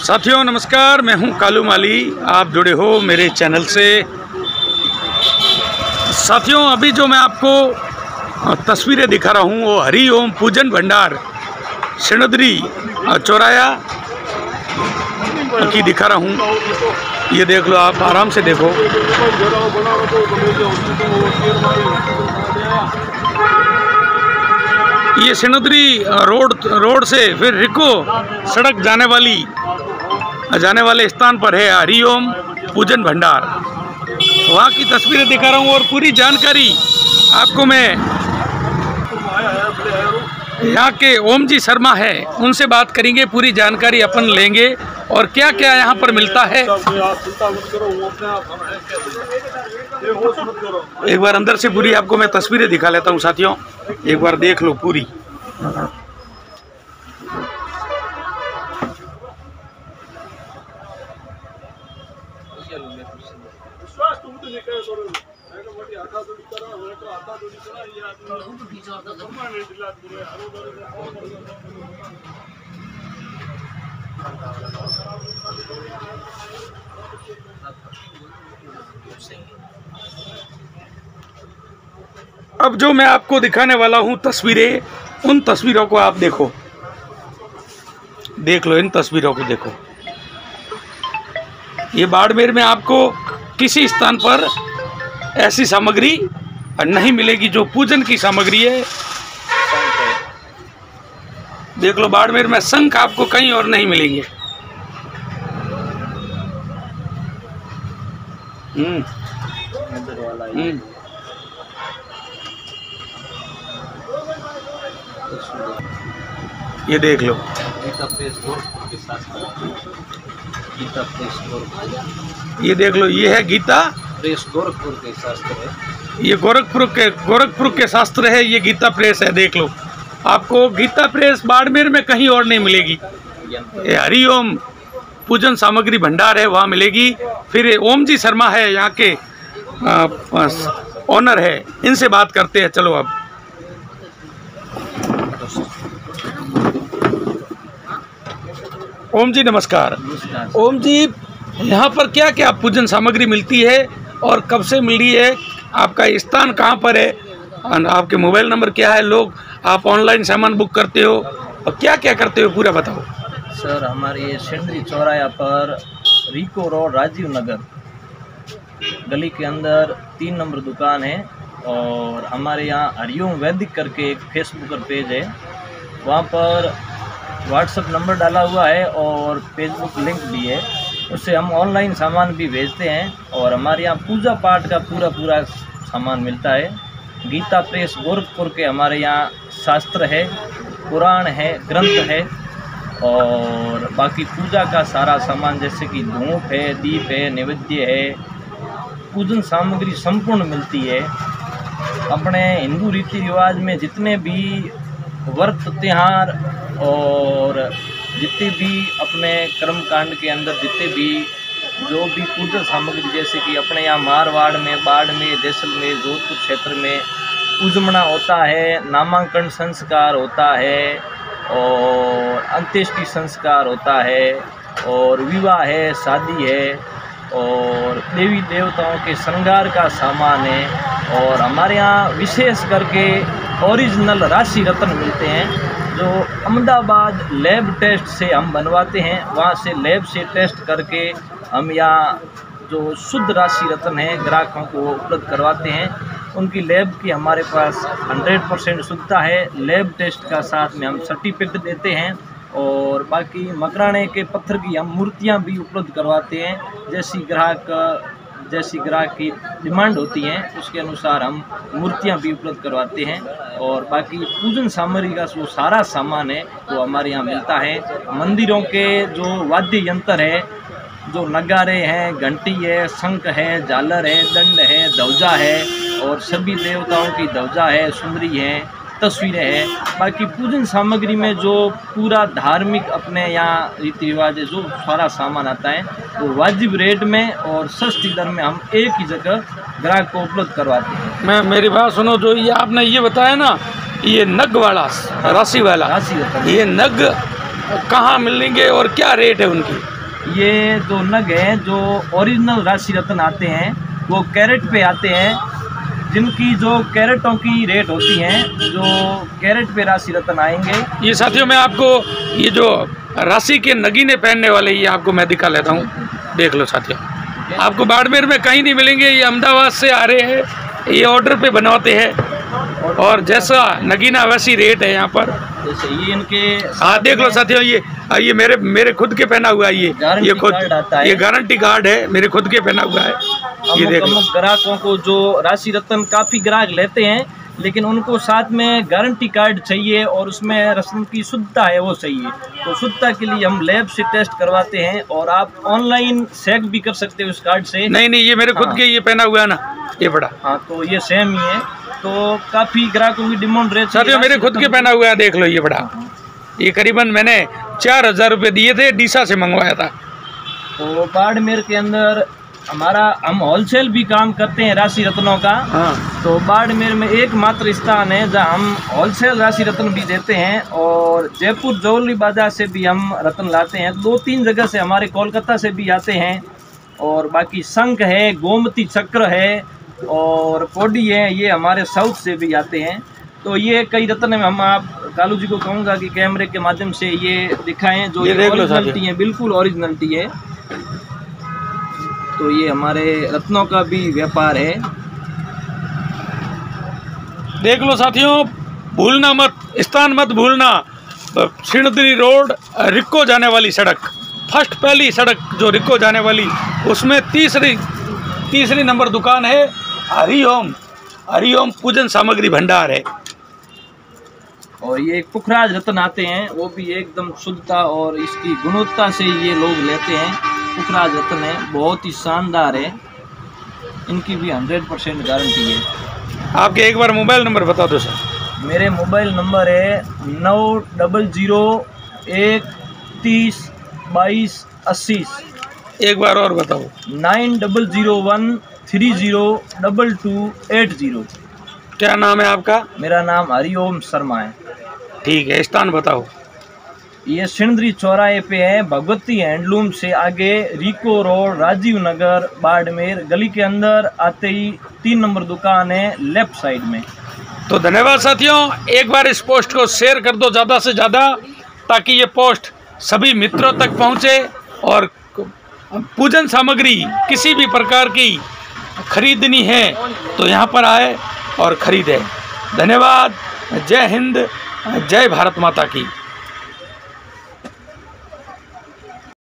साथियों, नमस्कार। मैं हूँ कालू माली। आप जुड़े हो मेरे चैनल से। साथियों, अभी जो मैं आपको तस्वीरें दिखा रहा हूँ, वो हरि ओम पूजन भंडार सिणोदरी चौराया की दिखा रहा हूँ। ये देख लो आप, आराम से देखो। ये सिणोदरी रोड रोड से फिर रिको सड़क जाने वाली जाने वाले स्थान पर है हरिओम पूजन भंडार। वहाँ की तस्वीरें दिखा रहा हूँ और पूरी जानकारी आपको मैं यहाँ के ओम जी शर्मा है। उनसे बात करेंगे, पूरी जानकारी अपन लेंगे और क्या क्या यहाँ पर मिलता है। एक बार अंदर से पूरी आपको मैं तस्वीरें दिखा लेता हूँ साथियों। एक बार देख लो पूरी। अब जो मैं आपको दिखाने वाला हूँ तस्वीरें, उन तस्वीरों को आप देखो। देख लो, इन तस्वीरों को देखो। ये बाड़मेर में आपको किसी स्थान पर ऐसी सामग्री नहीं मिलेगी जो पूजन की सामग्री है। देख लो बाड़मेर में शंख आपको कहीं और नहीं मिलेंगे। हम्म। हम्म। ये देख लो। ये देख लो ये है गीता। प्रेस गोरखपुर के शास्त्र है। ये गोरखपुर के गोरखपुर के शास्त्र है ये गीता प्रेस है देख लो। आपको गीता प्रेस बाड़मेर में कहीं और नहीं मिलेगी। ये हरिओम पूजन सामग्री भंडार है वहाँ मिलेगी। फिर ओम जी शर्मा है यहाँ के ऑनर है। इनसे बात करते हैं। चलो अब। ओम जी नमस्कार। नमस्कार। ओम जी यहाँ पर क्या क्या पूजन सामग्री मिलती है और कब से मिल रही है? आपका स्थान कहाँ पर है? और आपके मोबाइल नंबर क्या है? लोग आप ऑनलाइन सामान बुक करते हो और क्या क्या करते हो? पूरा बताओ। सर हमारे ये सेंद्री चौराया पर रिको रोड राजीव नगर। गली के अंदर तीन नंबर दुकान है और हमारे यहाँ हरिओम वैदिक करके एक फेसबुक पर पेज है। वहाँ पर व्हाट्सअप नंबर डाला हुआ है और फेसबुक लिंक भी है। उससे हम ऑनलाइन सामान भी भेजते हैं और हमारे यहाँ पूजा पाठ का पूरा पूरा सामान मिलता है। गीता प्रेस गोरखपुर के हमारे यहाँ शास्त्र है, पुराण है, ग्रंथ है और बाकी पूजा का सारा सामान जैसे कि धूप है, दीप है, नैवेद्य है, पूजन सामग्री संपूर्ण मिलती है। अपने हिंदू रीति रिवाज में जितने भी व्रत, त्यौहार और जितने भी अपने कर्म कांड के अंदर जितने भी जो भी पूजन सामग्री, जैसे कि अपने यहाँ मारवाड़ में बाड़मेर जैसलमेर, जोधपुर क्षेत्र में उजमना होता है, नामांकन संस्कार होता है और अंत्येष्टि संस्कार होता है और विवाह है, शादी है और देवी देवताओं के श्रृंगार का सामान है और हमारे यहाँ विशेष करके ओरिजिनल राशि रत्न मिलते हैं। जो अहमदाबाद लैब टेस्ट से हम बनवाते हैं, वहाँ से लैब से टेस्ट करके हम यहाँ जो शुद्ध राशि रत्न है, ग्राहकों को उपलब्ध करवाते हैं। उनकी लैब की हमारे पास 100 परसेंट शुद्धता है। लैब टेस्ट का साथ में हम सर्टिफिकेट देते हैं और बाकी मकराने के पत्थर की हम मूर्तियाँ भी उपलब्ध करवाते हैं, जैसी ग्राहक जैसी ग्राहक की डिमांड होती है, उसके अनुसार हम मूर्तियाँ भी उपलब्ध करवाते हैं और बाकी पूजन सामग्री का जो सारा सामान है, वो हमारे यहाँ मिलता है। मंदिरों के जो वाद्य यंत्र है, जो नगारे हैं, घंटी है, शंख है, झालर है, दंड है ध्वजा है और सभी देवताओं की ध्वजा है, सुंदरी है। तस्वीरें हैं। बाकी पूजन सामग्री में जो पूरा धार्मिक अपने यहाँ रीति रिवाज है जो सारा सामान आता है वो तो वाजिब रेट में और सस्ती दर में हम एक ही जगह ग्राहक को उपलब्ध करवाते हैं। मैं मेरी बात सुनो जो ये आपने ये बताया ना ये नग वाला राशि वाला राशि ये नग कहाँ मिलेंगे और क्या रेट है उनकी? ये जो नग हैं जो ओरिजिनल राशि रत्न आते हैं वो कैरेट पे आते हैं जिनकी जो कैरेटों की रेट होती हैं जो कैरेट पे राशि रत्न आएँगे। ये साथियों मैं आपको ये जो राशि के नगीने पहनने वाले ये आपको मैं दिखा लेता हूँ। देख लो साथियों। आपको बाड़मेर में कहीं नहीं मिलेंगे ये अहमदाबाद से आ रहे हैं ये ऑर्डर पे बनवाते हैं। और जैसा नगीना वैसी रेट है यहाँ पर। ये इनके हाँ देख लो साथियों ये ये मेरे मेरे खुद के पहना हुआ है ये। ये खुद। ये गारंटी कार्ड है मेरे खुद के पहना हुआ है। ये देख अमुक ग्राहकों को जो राशि रत्न काफ़ी ग्राहक लेते हैं लेकिन उनको साथ में गारंटी कार्ड चाहिए और उसमें रस्म की शुद्धता है वो चाहिए। तो शुद्धता के लिए हम लैब से टेस्ट करवाते हैं और आप ऑनलाइन चेक भी कर सकते हो इस कार्ड से। नहीं नहीं ये मेरे खुद हाँ। के ये पहना हुआ है ना ये बड़ा। हाँ तो ये सेम ही है। तो काफ़ी ग्राहकों की डिमांड रहती है मेरे खुद के पहना हुआ है देख लो ये बड़ा। ये करीबन मैंने चार हज़ार रुपये दिए थे डीसा से मंगवाया था। तो बाड़मेर के अंदर हमारा हम होलसेल भी काम करते हैं राशि रत्नों का। हाँ। तो बाड़मेर में एकमात्र स्थान है जहाँ हम होलसेल राशि रत्न भी देते हैं और जयपुर ज्वेलरी बाज़ार से भी हम रत्न लाते हैं। दो तीन जगह से हमारे कोलकाता से भी आते हैं और बाकी शंख है गोमती चक्र है और कोडी है ये हमारे साउथ से भी आते हैं। तो ये कई रत्न में हम आप कालू जी को कहूँगा कि कैमरे के माध्यम से ये दिखाएँ जो ये ओरिजिनलिटी है बिल्कुल ओरिजिनलिटी है। तो ये हमारे रत्नों का भी व्यापार है। देख लो साथियों भूलना मत स्थान मत भूलना। श्रीनगरी रोड रिक्को जाने वाली सड़क। फ़र्स्ट पहली सड़क जो रिक्को जाने वाली उसमें तीसरी तीसरी नंबर दुकान है हरिओम। हरिओम पूजन सामग्री भंडार है। और ये पुखराज रत्न आते हैं वो भी एकदम शुद्धता और इसकी गुणवत्ता से ये लोग लेते हैं। पुखराज रत्न है बहुत ही शानदार है। इनकी भी हंड्रेड परसेंट गारंटी है। आपके एक बार मोबाइल नंबर बता दो सर। मेरे मोबाइल नंबर है नौ डबल ज़ीरो एक तीस बाईस अस्सी एक बार और बताओ। Nine double zero one three zero double two eight zero क्या नाम है आपका? मेरा नाम हरिओम शर्मा है। ठीक है स्थान बताओ। ये सिंदरी चौराहे पे है, भगवती हैंडलूम से आगे रिको रोड, राजीव नगर, बाड़मेर, गली के अंदर आते ही तीन नंबर दुकान है, लेफ़्ट साइड में। तो धन्यवाद साथियों, एक बार इस पोस्ट को शेयर कर दो ज़्यादा से ज़्यादा, ताकि ये पोस्ट सभी मित्रों तक पहुँचे और पूजन सामग्री किसी भी प्रकार की खरीदनी है तो यहाँ पर आए और ख़रीदें। धन्यवाद, जय हिंद, जय भारत माता की।